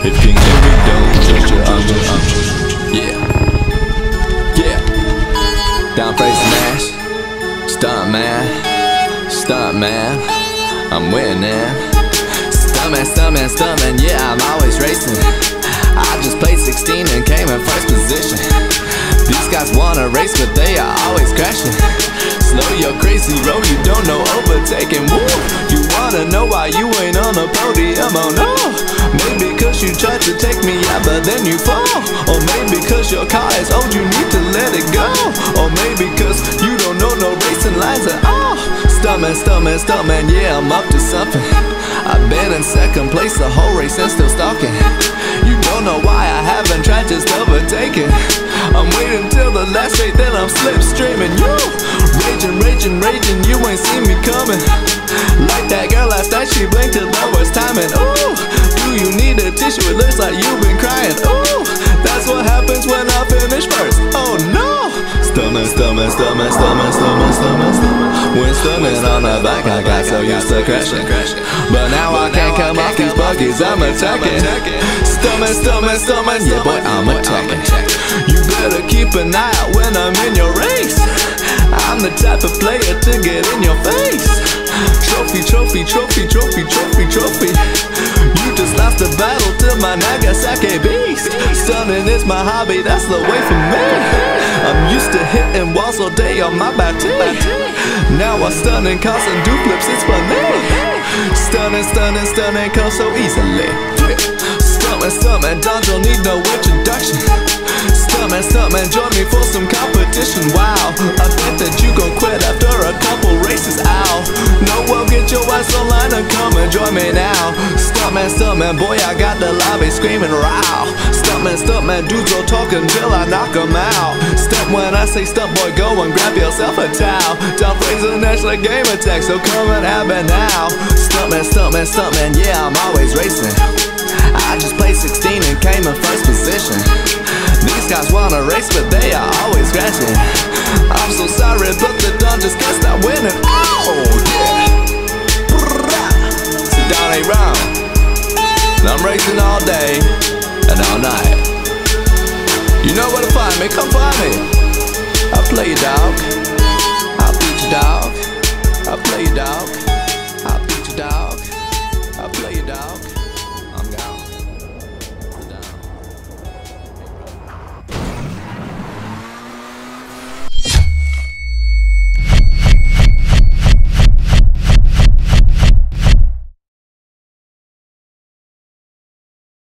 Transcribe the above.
If King Henry don't trust you, I'm Yeah. Yeah. Down face Nash. Stunt man. Stunt man. I'm winning. Stuntman, stuntman, stuntman. Yeah, I'm always racing. I just played 16 and came in first position. These guys wanna race, but they are always crashing. Slow your crazy road, you don't know overtaking. Woo! Wanna know why you ain't on the podium? Oh no! Maybe cause you tried to take me out, but then you fall. Or maybe cause your car is old, you need to let it go. Or maybe cause you don't know no racing lines at all. Stuntman, stuntman, stuntman, yeah, I'm up to something. I've been in second place the whole race and still stalking. You don't know why I haven't tried just overtaking. I'm waiting till the last straight, then I'm slipstreaming. You raging, raging, raging, you ain't seen me coming. That girl last night, she blinked till the worst timing. Ooh, do you need a tissue? It looks like you've been crying. Ooh, that's what happens when I finish first. Oh no! Stomach, stomach, stomach, stomach, stomach, stomach, stomach. When stunning on the back, I got so used to crashing. But now I can't come off these buggies, I'm attacking. Stomach, stomach, stomach, yeah boy, I'm attacking. You better keep an eye out when I'm in your race. I'm the type of player to get in your my Nagasaki beast. Stunning is my hobby, that's the way for me. I'm used to hitting walls all day on my body. Now I stun and cause and do flips, it's funny. Stunning, stunning, stunning, come so easily. Stuntman, stuntman, don't need no introduction. Stuntman, stuntman, join me for some competition. Wow, I bet that you gon' quit after a couple races. Ow, no, well, get your ass online and come and join me now. Stuntman, stuntman, boy, I got the lobby screaming row. Stuntman, stuntman, dudes will talk until I knock 'em out. Step when I say stunt, boy, go and grab yourself a towel. Down Fraser National Game Attack, so come and have it now. Stuntman, stuntman, stuntman, yeah, I'm always racing. I just played 16 and came in first position. These guys wanna race, but they are always crashing. I'm so sorry, but the dawn just can't stop winning. Oh, yeah. Sit down, ain't wrong. And I'm racing all day and all night. You know where to find me, come find me. I'll play you, dog.